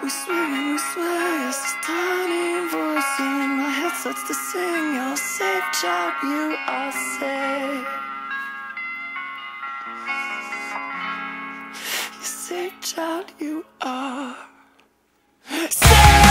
We swear and we swear, it's this tiny voice in my head starts to sing. You're safe, child, you are safe. You're safe, child, you are safe.